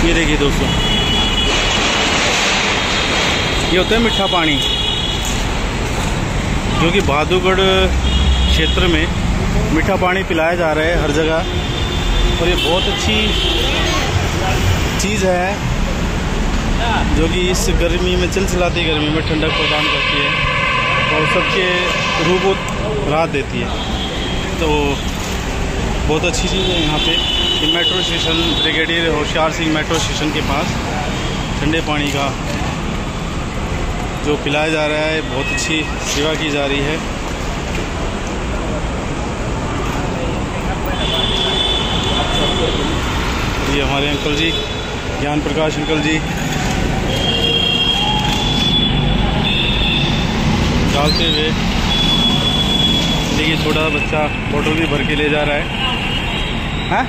ये देखिए दोस्तों। ये होता है मीठा पानी, जो कि बहादुरगढ़ क्षेत्र में मीठा पानी पिलाया जा रहा है हर जगह। और ये बहुत अच्छी चीज़ है, जो कि इस गर्मी में, चल चिलचिलाती गर्मी में ठंडक प्रदान करती है और सबके रूह को राहत देती है। तो बहुत अच्छी चीज़ है यहाँ पे। Metro station brigadier Hoshiyar Singh metro station के पास ठंडे पानी का जो पिलाया जा रहा है, बहुत अच्छी सेवा की जा रही है। ये हमारे अंकल जी, ज्ञान प्रकाश अंकल जी। डालते हुए देखिए, छोटा सा बच्चा बोतल भी भर के ले जा रहा है। हाँ?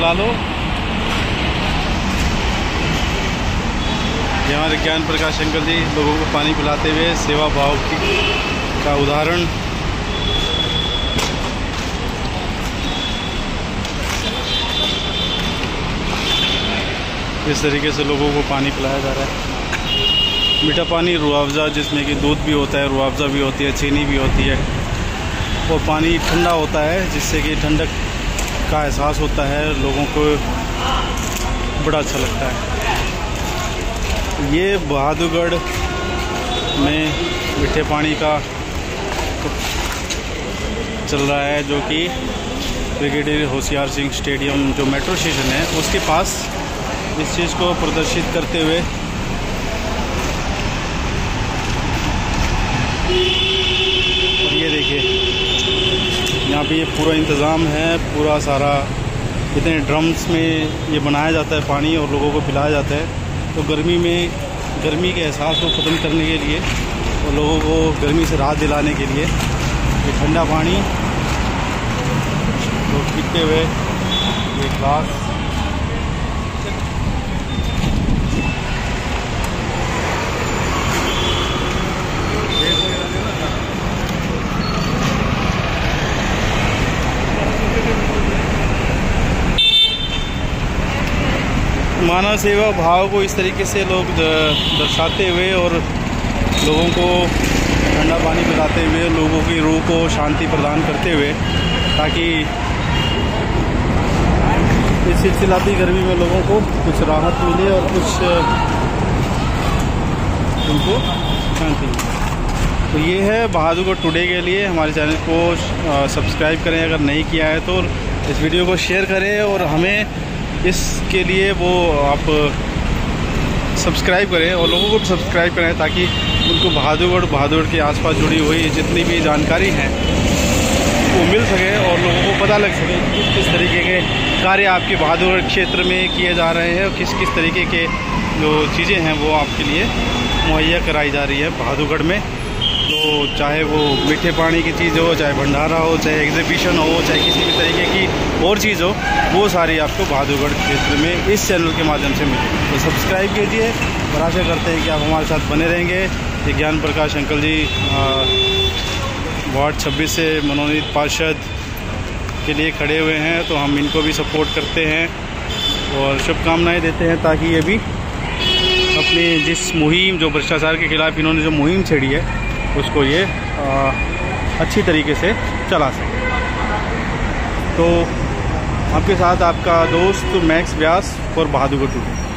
पिला लो। ये हमारे ज्ञान प्रकाश शंकर जी, लोगों को पानी पिलाते हुए सेवा भाव की का उदाहरण। इस तरीके से लोगों को पानी पिलाया जा रहा है। मीठा पानी, रुआवज़ा, जिसमें कि दूध भी होता है, रुआवज़ा भी होती है, चीनी भी होती है, और पानी ठंडा होता है, जिससे कि ठंडक का एहसास होता है, लोगों को बड़ा अच्छा लगता है। ये बहादुरगढ़ में मीठे पानी का चल रहा है, जो कि ब्रिगेडियर होशियार सिंह स्टेडियम, जो मेट्रो स्टेशन है, उसके पास इस चीज़ को प्रदर्शित करते हुए और ये देखिए। यहाँ पे ये पूरा इंतज़ाम है, पूरा सारा इतने ड्रम्स में ये बनाया जाता है पानी और लोगों को पिलाया जाता है। तो गर्मी में, गर्मी के एहसास को ख़त्म करने के लिए और लोगों को गर्मी से राहत दिलाने के लिए ये ठंडा पानी लोग पीते हुए ये ग्लास मानव सेवा भाव को इस तरीके से लोग दर्शाते हुए और लोगों को ठंडा पानी पिलाते हुए, लोगों की रूह को शांति प्रदान करते हुए, ताकि इस सिलसिलाती गर्मी में लोगों को कुछ राहत मिले और कुछ, उनको शांति मिले। तो ये है बहादुरगढ़ टुडे के लिए। हमारे चैनल को सब्सक्राइब करें अगर नहीं किया है तो इस वीडियो को शेयर करें और हमें इसके लिए वो आप सब्सक्राइब करें और लोगों को भी सब्सक्राइब करें ताकि उनको बहादुरगढ़ बहादुर के आसपास जुड़ी हुई जितनी भी जानकारी है वो मिल सके और लोगों को पता लग सके किस किस तरीके के कार्य आपके बहादुरगढ़ क्षेत्र में किए जा रहे हैं और किस किस तरीके के जो चीज़ें हैं वो आपके लिए मुहैया कराई जा रही है बहादुरगढ़ में। तो चाहे वो मीठे पानी की चीज़ हो, चाहे भंडारा हो, चाहे एग्जीबिशन हो, चाहे किसी भी तरीके की और चीज़ हो, वो सारी आपको बहादुरगढ़ क्षेत्र में इस चैनल के माध्यम से मिले तो सब्सक्राइब कीजिए और आशा करते हैं कि आप हमारे साथ बने रहेंगे। ये ज्ञान प्रकाश अंकल जी वार्ड छब्बीस से मनोनीत पार्षद के लिए खड़े हुए हैं तो हम इनको भी सपोर्ट करते हैं और शुभकामनाएँ देते हैं ताकि ये भी अपनी जिस मुहिम, जो भ्रष्टाचार के खिलाफ इन्होंने जो मुहिम छेड़ी है उसको ये आ, अच्छी तरीके से चला सके। तो आपके साथ आपका दोस्त मैक्स व्यास और बहादुर टूडू